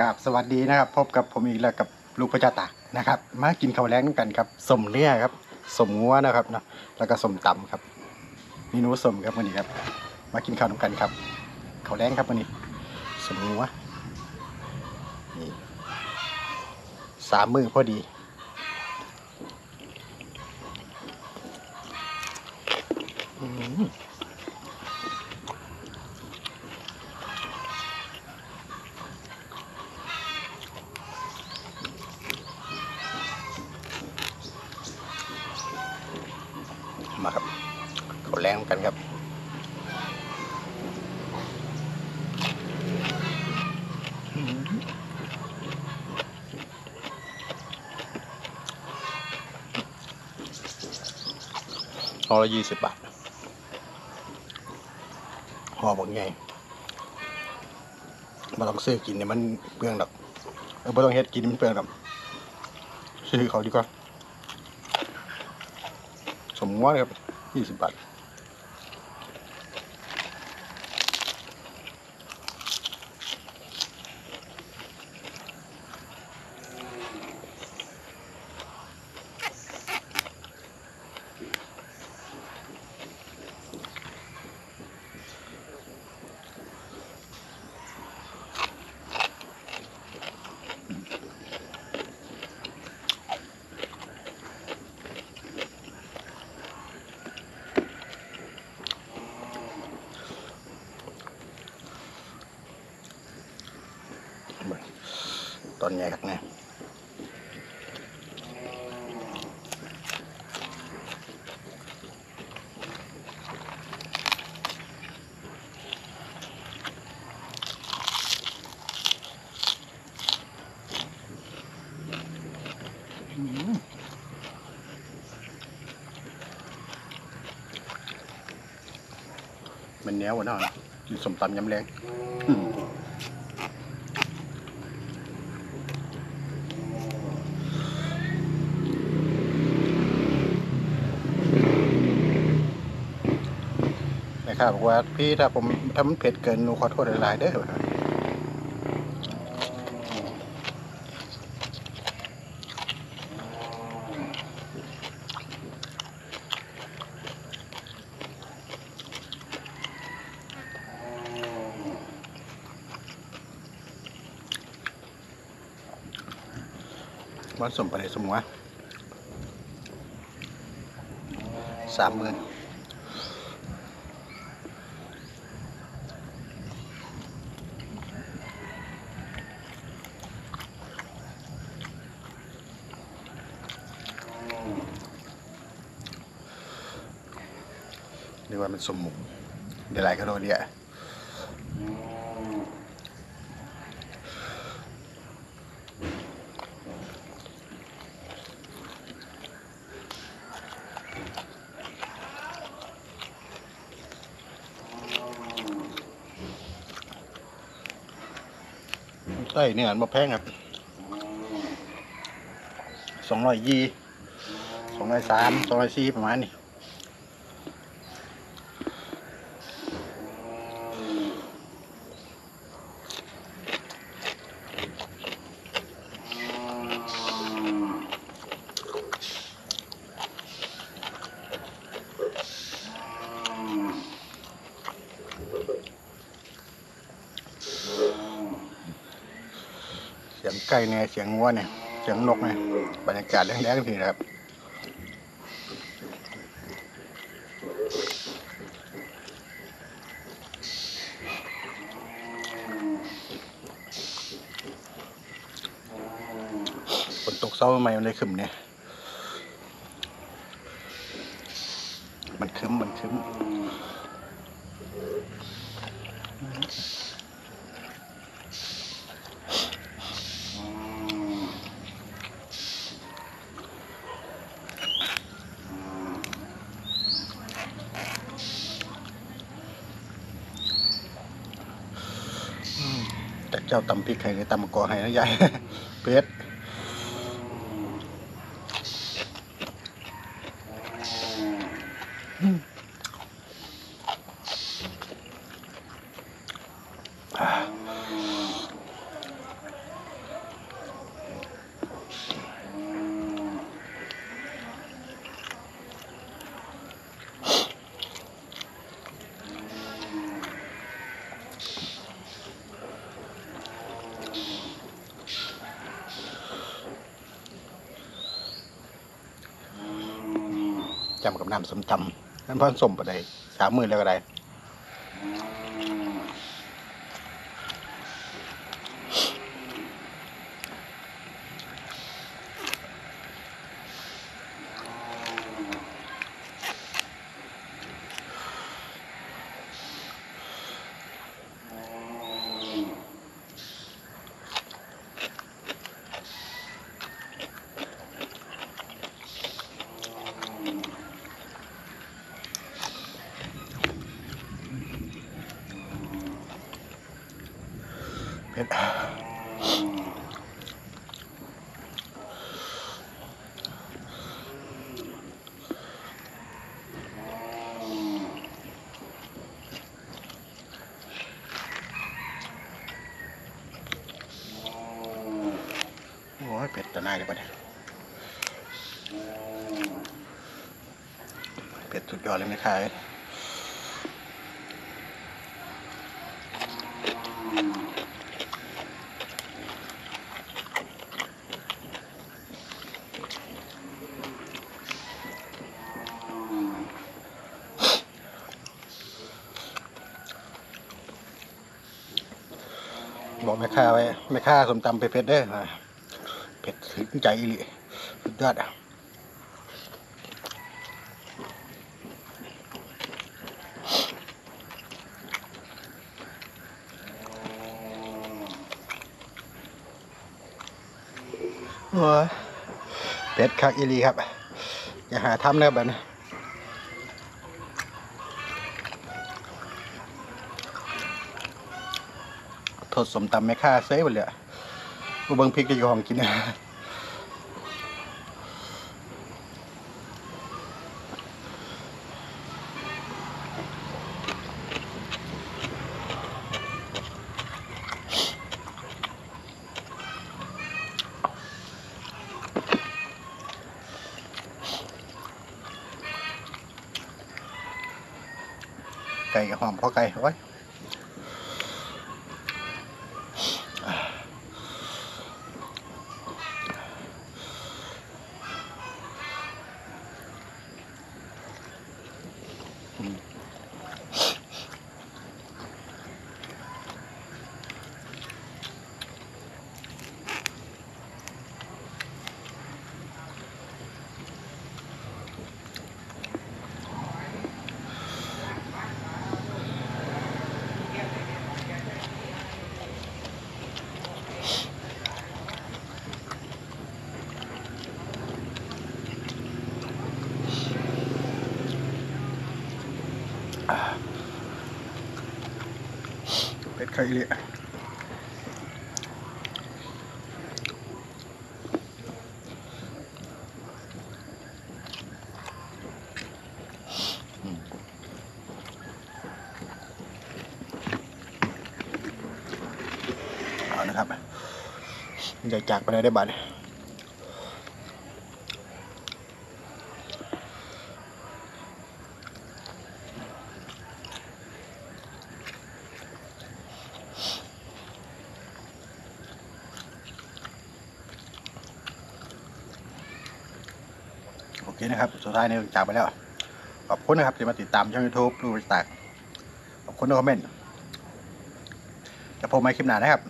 กราบสวัสดีนะครับ พบกับผมอีกแล้วกับลูกพระเจ้าตากนะครับ มากินข้าวแล้งกันครับสมเนื้อครับสมงัวนะครับเนาะแล้วก็สมตำครับเมนูสมครับวันนี้ครับ มากินข้าวด้วยกันครับข้าวแล้งครับวันนี้สมงัวนี่สามมือพอดีอืม มาครับเขาแรงกันครับห่อละยี่สิบบาทห่อบอกไงมาต้องซื้อกินเนี่ยมันเปลืองดอกเออไม่ต้องเฮ็ดกินมันเปลืองดอกซื้อเขาดีกว่า สมมติครับยี่สิบบาท ตอนใหญ่ครับเนี่ยมันเหนียวกว่าน้อยกินสมตำยำแรงอืม นะ ครับอกว่าพี่ถ้าผมทำเผ็ดเกินหนูขอโทษหลายๆเด้อมันสมไปในสมวะสามหมื่น ว่ามันสมมุกเดี๋ยวไรก็โดนเดียใต้เนี่ยมาแพงครับสองร้อยยี่สองร้อยสามสองร้อยสี่ประมาณนี้ ไก่เนี่ยเสียงวัวเนี่ยเสียงนกเนี่ยบรรยากาศแรงๆทีนะครับฝนตกเศร้าใหม่มันเลยขึ้นเนี่ยมันคึ้มมันคึ้ม เจ้าตำพริกไข่หรือตำมะกอกให้นะยาย เพชร จำกับน้ำส้มตำนั่นเพิ่นส้มไปได้สามมือแล้วก็ได้เผ็ดโอ้ย เผ็ดจะนายเลยปะเนี่ยเผ็ดสุดยอดเลยไม่คายบอกแม่ค้าไว้แม่ค้าสมตำเผ็ดๆเด้อ เผ็ดถึงใจอีหลีสุดยอดอะโอ้เป็ดคักอีลีครับ อย่าหาทำนะครับแบบนี้ทษสมตำไม่ค่าเซ่หมดเลย กูเบิ่งพริกจะอยู่ห้องกินนะไก่กับหอมเพราะไก่โอ้ เป็ดไข่อีหลีอืมเอานะครับอย่าจากไปเลยได้บัดโอ เคนะครับสุดท้ายนี้จากไปแล้ว ขอบคุณนะครับที่มาติดตามช่องยูทูบลูกตากขอบคุณทุกคอมเมนต์จะพบใหม่คลิปหน้านะครับขอบคุณครับ